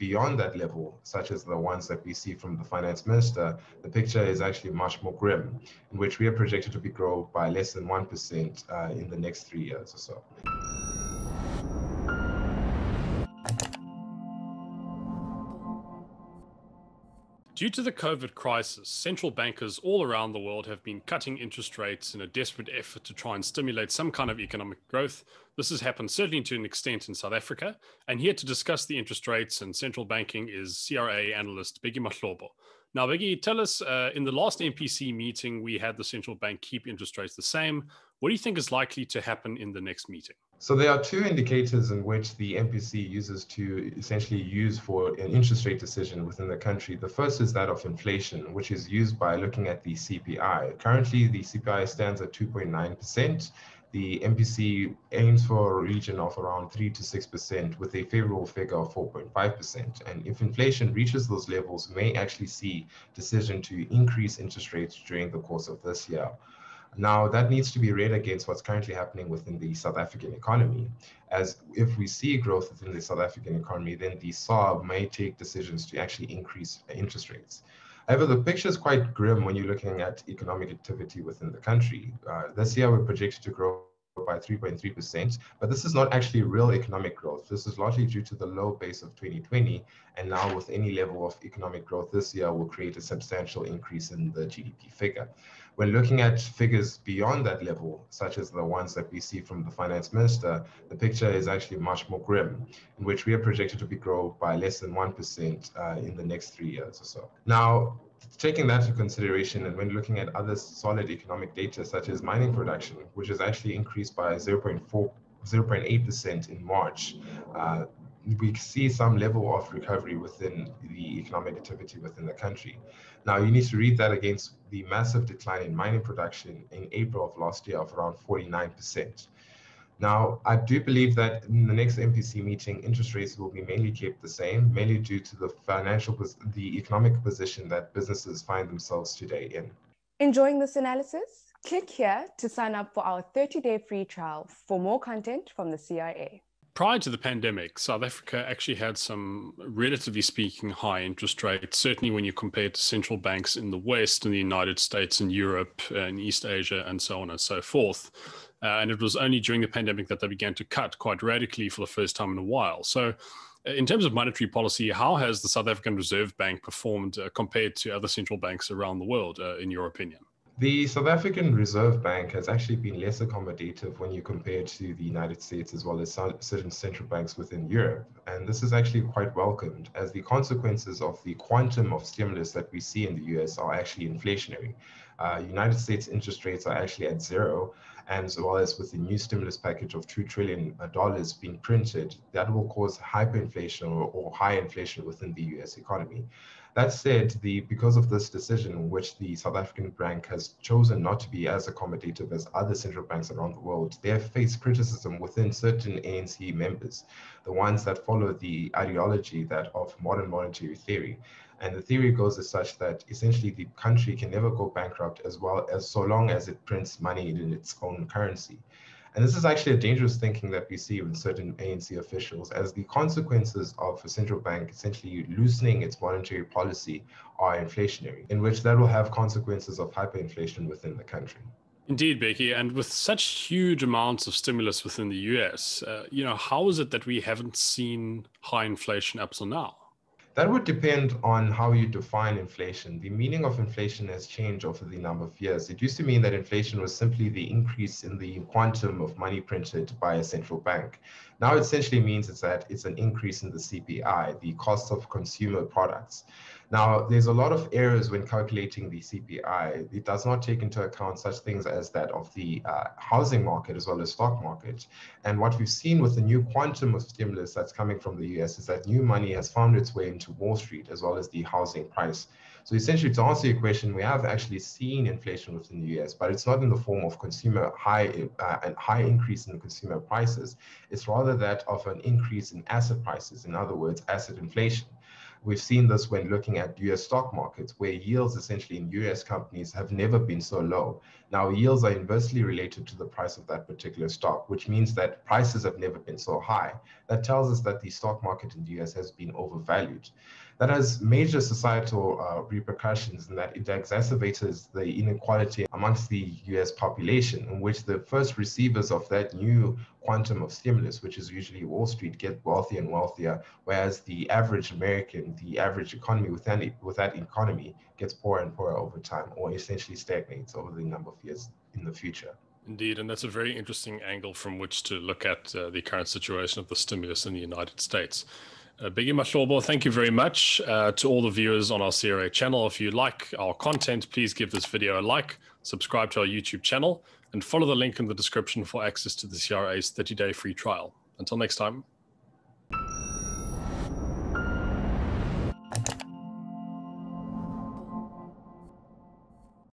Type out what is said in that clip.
beyond that level, such as the ones that we see from the finance minister, the picture is actually much more grim, in which we are projected to be grow by less than 1% uh, in the next three years or so. Due to the COVID crisis, central bankers all around the world have been cutting interest rates in a desperate effort to try and stimulate some kind of economic growth. This has happened certainly to an extent in South Africa. And here to discuss the interest rates and central banking is CRA analyst Bheki Mahlobo. Now, Bheki, tell us uh, in the last MPC meeting, we had the central bank keep interest rates the same. What do you think is likely to happen in the next meeting? So there are two indicators in which the MPC uses to essentially use for an interest rate decision within the country. The first is that of inflation, which is used by looking at the CPI. Currently, the CPI stands at 2.9%. The MPC aims for a region of around 3 to 6% with a favorable figure of 4.5%. And if inflation reaches those levels, may actually see decision to increase interest rates during the course of this year. Now, that needs to be read against what's currently happening within the South African economy. As if we see growth within the South African economy, then the SARB may take decisions to actually increase interest rates. However, the picture is quite grim when you're looking at economic activity within the country. Uh, this year, we're projected to grow by 3.3%, but this is not actually real economic growth. This is largely due to the low base of 2020, and now with any level of economic growth this year will create a substantial increase in the GDP figure. When looking at figures beyond that level, such as the ones that we see from the finance minister, the picture is actually much more grim, in which we are projected to be grow by less than 1% uh, in the next three years or so. Now, taking that into consideration and when looking at other solid economic data such as mining production, which has actually increased by 0.4 0.8% in March, uh, we see some level of recovery within the economic activity within the country. Now, you need to read that against the massive decline in mining production in April of last year of around 49%. Now, I do believe that in the next MPC meeting, interest rates will be mainly kept the same, mainly due to the financial, the economic position that businesses find themselves today in. Enjoying this analysis? Click here to sign up for our 30-day free trial for more content from the CRA. Prior to the pandemic, South Africa actually had some, relatively speaking, high interest rates, certainly when you compare it to central banks in the West, in the United States, in Europe, in East Asia, and so on and so forth. Uh, and it was only during the pandemic that they began to cut quite radically for the first time in a while. So, uh, in terms of monetary policy, how has the South African Reserve Bank performed uh, compared to other central banks around the world, uh, in your opinion? The South African Reserve Bank has actually been less accommodative when you compare to the United States as well as certain central banks within Europe. And this is actually quite welcomed as the consequences of the quantum of stimulus that we see in the US are actually inflationary. Uh, United States interest rates are actually at zero, and as well as with the new stimulus package of $2 trillion being printed, that will cause hyperinflation or, or high inflation within the US economy. That said, the because of this decision, which the South African bank has chosen not to be as accommodative as other central banks around the world, they have faced criticism within certain ANC members, the ones that follow the ideology that of modern monetary theory. And the theory goes as such that essentially the country can never go bankrupt as well as so long as it prints money in its own currency. And this is actually a dangerous thinking that we see with certain ANC officials, as the consequences of a central bank essentially loosening its monetary policy are inflationary, in which that will have consequences of hyperinflation within the country. Indeed, Bheki, and with such huge amounts of stimulus within the US, uh, you know, how is it that we haven't seen high inflation up till now? That would depend on how you define inflation. The meaning of inflation has changed over the number of years. It used to mean that inflation was simply the increase in the quantum of money printed by a central bank. Now it essentially means it's that it's an increase in the CPI, the cost of consumer products. Now, there's a lot of errors when calculating the CPI. It does not take into account such things as that of the uh, housing market as well as stock market. And what we've seen with the new quantum of stimulus that's coming from the US is that new money has found its way into Wall Street as well as the housing price. So essentially, to answer your question, we have actually seen inflation within the US, but it's not in the form of consumer high uh, high increase in consumer prices. It's rather that of an increase in asset prices. In other words, asset inflation. We've seen this when looking at US stock markets, where yields essentially in US companies have never been so low. Now, yields are inversely related to the price of that particular stock, which means that prices have never been so high. That tells us that the stock market in the US has been overvalued that has major societal uh, repercussions in that it exacerbates the inequality amongst the US population, in which the first receivers of that new quantum of stimulus, which is usually Wall Street, get wealthier and wealthier, whereas the average American, the average economy within, it, with that economy gets poorer and poorer over time, or essentially stagnates over the number of years in the future. Indeed, and that's a very interesting angle from which to look at uh, the current situation of the stimulus in the United States. Uh, Bheki Mahlobo, thank you very much uh, to all the viewers on our CRA channel. If you like our content, please give this video a like, subscribe to our YouTube channel, and follow the link in the description for access to the CRA's 30 day free trial. Until next time.